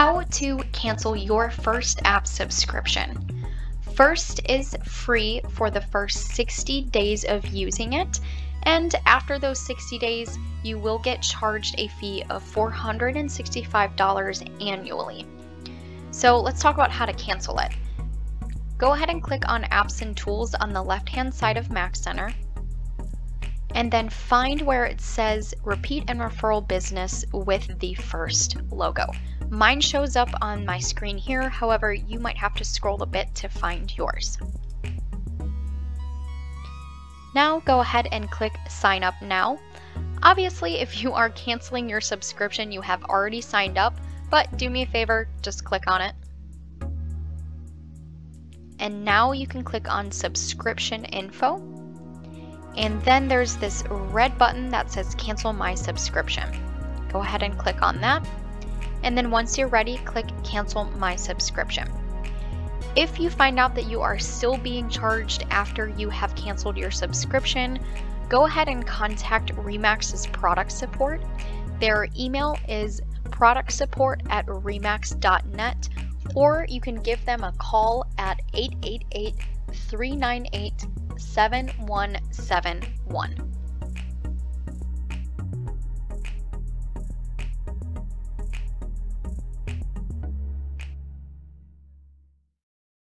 How to cancel your first app subscription. First is free for the first 60 days of using it, and after those 60 days, you will get charged a fee of $465 annually. So let's talk about how to cancel it. Go ahead and click on Apps and Tools on the left hand side of MAX Center and then find where it says repeat and referral business with the first logo. Mine shows up on my screen here, however, you might have to scroll a bit to find yours. Now go ahead and click sign up now. Obviously, if you are canceling your subscription, you have already signed up, but do me a favor, just click on it. And now you can click on subscription info. And then there's this red button that says cancel my subscription. Go ahead and click on that and then once you're ready, click cancel my subscription. If you find out that you are still being charged after you have canceled your subscription, go ahead and contact RE/MAX's product support. Their email is productsupport at remax.net, or you can give them a call at 888 398 7171.